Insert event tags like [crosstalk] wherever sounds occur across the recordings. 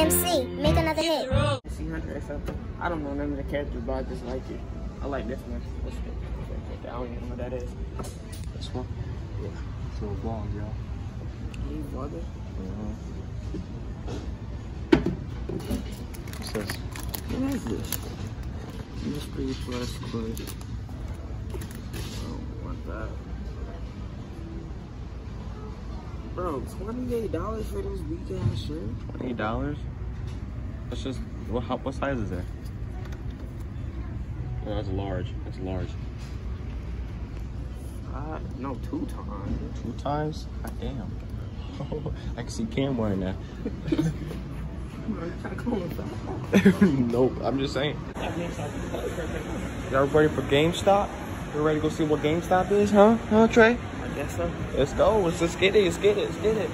MC, make another hit. See Hunter or something. I don't know none of the characters, but I just like it. I like this one. What's it? I don't even know what that is. This one? Yeah. So long, y'all. You brother? What's uh-huh. this? What is this? Mystery plus push. Oh, what that? Bro, twenty-eight dollars for this weak ass shirt. Twenty dollars? That's just what? How, what size is that? Oh, that's large. That's large. Uh, no, two times. Two times? God damn. [laughs] I can see Cam wearing that. [laughs] nope, I'm just saying. Y'all ready for GameStop? You ready to go see what GameStop is, huh? Huh, Trey? Guess so. Let's go. Let's, let's get it. Let's get it. Let's get it.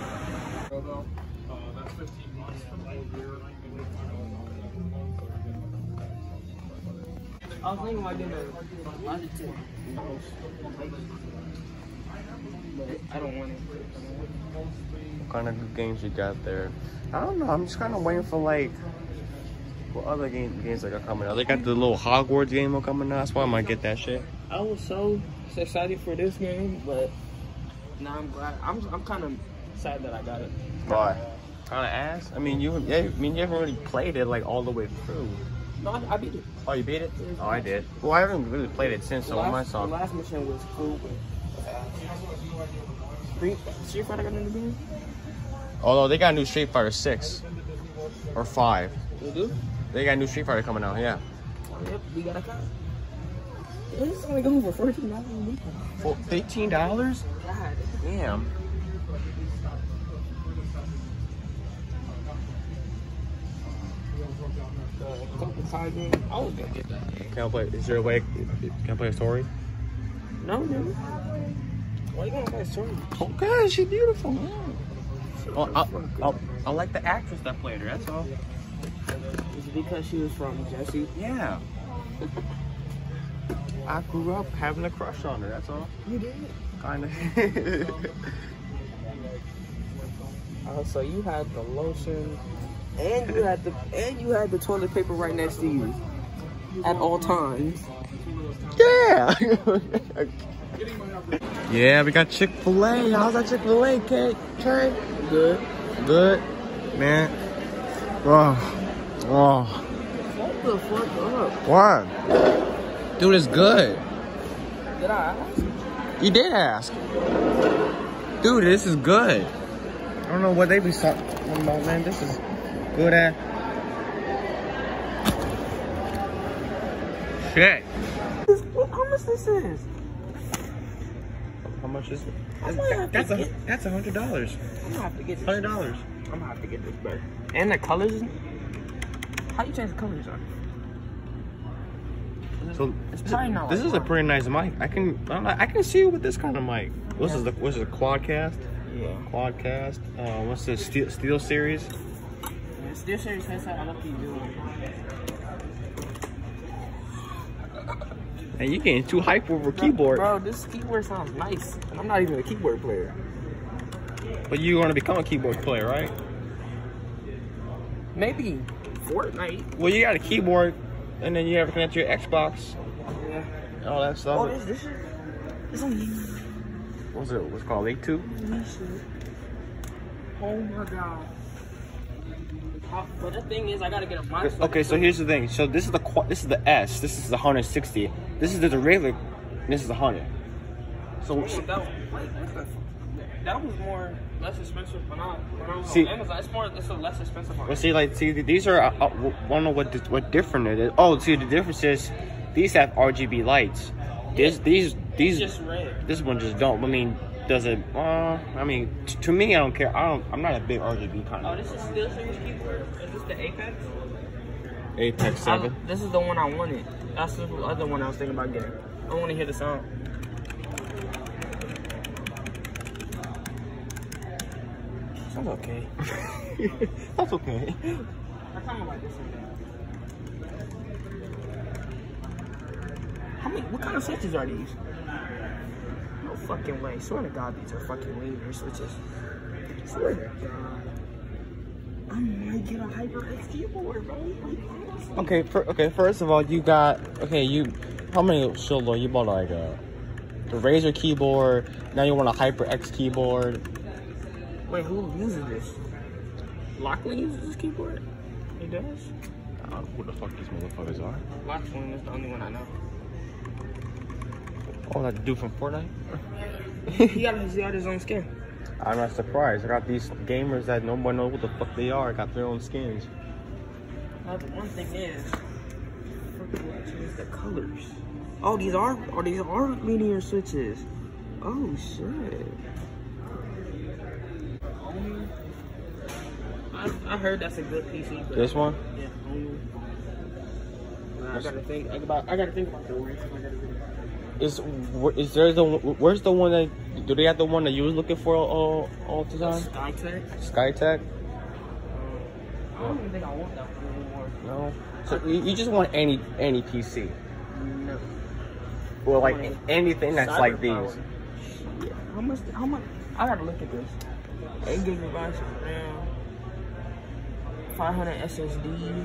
I was thinking about getting a mouse. I don't want it. What kind of good games you got there? I don't know. I'm just kind of waiting for like what other game, games that are coming out. They got the little Hogwarts game coming out. That's why I might get that shit. I was so excited for this game, but now I'm glad. I'm I'm kind of sad that I got it. Why? Kind of ass. I mean, you. Yeah, I mean, you haven't really played it like all the way through. No, I, I beat it. Oh, you beat it? Oh, I did. Well, I haven't really played it since. So the I last, saw. the last mission was cool. But uh, Street, Street Fighter got a new game. Although they got a new Street Fighter Six or Five. You do? They got a new Street Fighter coming out. Yeah. Yep, we got a It's only going for fourteen dollars. For eighteen dollars? God. Damn. Couple card games. I was gonna get that. Can I play? Is there a way? Can I play a story? No, no. Why you gonna play a story? Oh, okay, she's beautiful. Well, oh, I, I, I like the actress that played her. That's all. Is it because she was from Jesse? Yeah. [laughs] I grew up having a crush on her. That's all. You did. Kind of. Oh, so you had the lotion, and you had the and you had the toilet paper right next to you at all times. yeah. [laughs] yeah, we got Chick Fil A. How's that Chick Fil A, Kate? Trey? Good. Good, man. Oh, oh. Hold the fuck up. What? Dude, it's good. Did I ask? You did ask. Dude, this is good. I don't know what they be talking about, man. This is good at. Shit. How much this is? How much is it? That's a get- that's a hundred dollars. I'm gonna have to get this. Hundred dollars. I'm gonna have to get this better. And the colors. How you change the colors on? So It's probably not this like is a pretty nice mic. I can I, I can see it with this kind of mic. This is the what's it, Quadcast? Yeah. Quadcast. Uh, what's the Steel Steel Series? Steel Series headset. I love you doing. And you getting too hype over a keyboard. Bro, this keyboard sounds nice, and I'm not even a keyboard player. But you want to become a keyboard player, right? Maybe Fortnite. Well, you got a keyboard, and then you have to connect to your Xbox, Yeah. and all that stuff. Oh, this this is this only What's it? What's it called? Lake Two? Oh my god. Uh, but the thing is, I gotta get a mic. Okay, so here's the thing. So this is the this is the S. This is the 160. This is the regular. This is the 100. So, Oh, that, was, wait, what the f- that was more less expensive when I when I was See- on Amazon. It's more it's a less expensive one. Well, see, like, see, these are. Want to know what what different it is? Oh, see, the difference is these have RGB lights. This, these, these, red. this one just don't. I mean, does it? Uh, I mean, t- to me, I don't care. I don't. I'm not a big RGB kind of. Oh, this is Steel Series keyboard. Is this the Apex? Apex I, Seven. this is the one I wanted. That's the other one I was thinking about getting. I want to hear the sound. Sounds okay. [laughs] That's okay. I kind of like this one. How many? What kind of switches are these? No fucking way. Swear to God, these are fucking linear switches. Swear to God. I might get a HyperX keyboard, bro. Okay, for, okay. First of all, you got okay. You how many solo? You bought like a the Razer keyboard. Now you want a HyperX keyboard. Wait, who uses this? Lachlan uses this keyboard? He does? I don't know who the fuck these motherfuckers are. Lachlan is the only one I know. Oh, that dude from Fortnite. [laughs] he, got his, he got his own skin. I'm not surprised. I got these gamers that nobody knows what the fuck they are. Got their own skins. Now, the one thing is, the colors. Oh, these are, oh, these are linear switches. Oh, shit. I, heard that's a good PC. This one? Yeah. I gotta think about. I gotta think about the warranty. Is is there the where's the one that do they have the one that you was looking for all all the time? SkyTech. SkyTech? Uh, I don't even think I want that one anymore. No. So you, you just want any any PC? No. Well, like anything that's like these. Shit. How much? How much? I gotta look at this. Eight gigabytes of RAM. 500 SSD.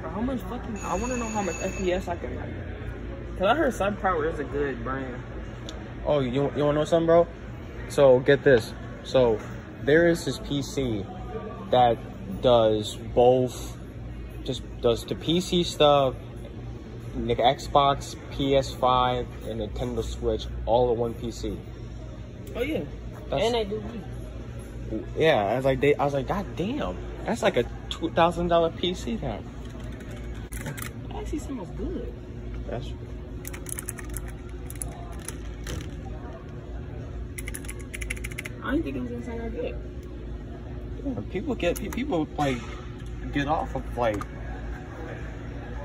Bro, how much fucking? I want to know how much FPS I can. Cause I heard Cyberpower is a good brand. Oh, you you want to know something, bro? So get this. So there is this PC that does both, just does the PC stuff, the Xbox, PS5, and Nintendo Switch all in one PC. Oh yeah. That's- and they do. Yeah, I was like, they, I was like, God damn, that's like a two thousand dollar PC now. Actually, sounds good. That's I didn't think it was gonna sound that good. people get people like get off of like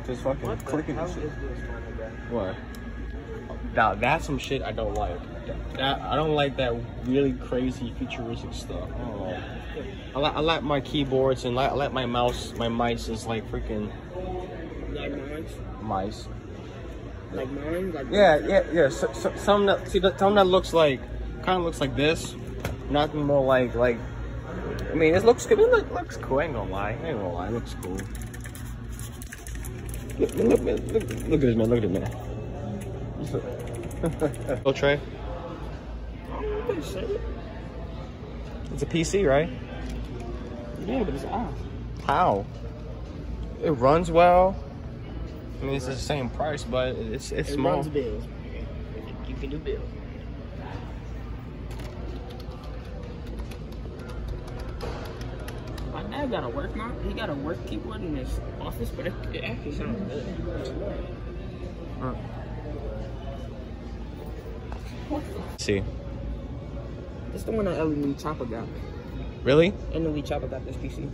just fucking What clicking and shit. What? Now that's some shit I don't like. That I don't like that really crazy futuristic stuff. Oh. I. I like I like my keyboards and like I like my mouse. My mice is like freaking Like mine? mice. Like mine? Like Yeah, yeah, yeah. So, so, some that see that some that looks like kind of looks like this. Nothing more like like. I mean, it looks good. It look, looks cool. I ain't gonna lie. I ain't gonna lie. It looks cool. Look, look, look, look, look at this man. Look at this man. [laughs] Go Trey. It's a PC, right? Yeah, but it's off. How? It runs well. I mean, it's the same price, but it's it's It small. runs bills. You can do bills. My dad got a work mount. He got a work keyboard in his office, but it, it actually sounds good. Huh. See, It's the one that Ellie Chopper got. really? And Lee Chopper got this PC.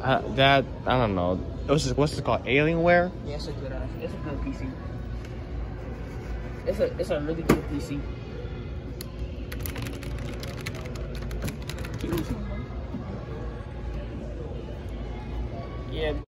Uh, that I don't know. What's this, what's this called? Alienware? Yeah, it's a good. Uh, it's a good PC. It's a it's a really good PC. Yeah.